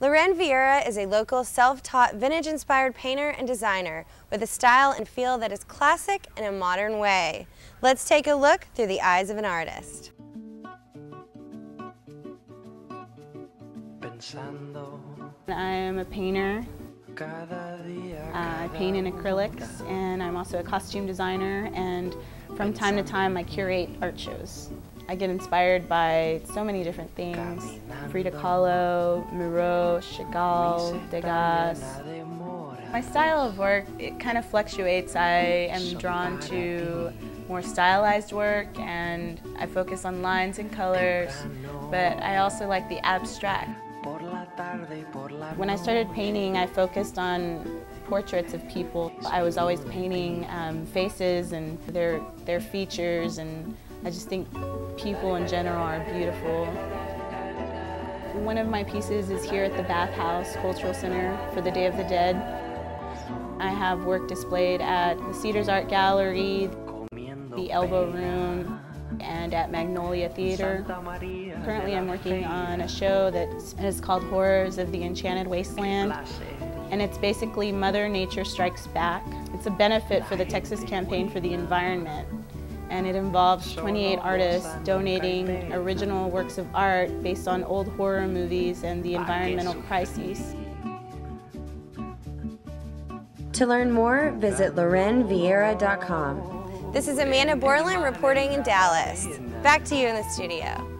Loren Vieira is a local self-taught vintage-inspired painter and designer with a style and feel that is classic in a modern way. Let's take a look through the eyes of an artist. I am a painter. Uh, I paint in acrylics and I'm also a costume designer and from time to time I curate art shows. I get inspired by so many different things. Frida Kahlo, Miro, Chagall, Degas. My style of work, it kind of fluctuates. I am drawn to more stylized work and I focus on lines and colors, but I also like the abstract. When I started painting, I focused on portraits of people. I was always painting um, faces and their, their features and I just think people in general are beautiful. One of my pieces is here at the Bathhouse Cultural Center for the Day of the Dead. I have work displayed at the Cedars Art Gallery, the Elbow Room, and at Magnolia Theater. Currently I'm working on a show that is called Horrors of the Enchanted Wasteland and it's basically Mother Nature Strikes Back. It's a benefit for the Texas Campaign for the Environment and it involves 28 artists donating original works of art based on old horror movies and the environmental crises. To learn more, visit lorenvieira.com. This is Amanda Borland reporting in Dallas. Back to you in the studio.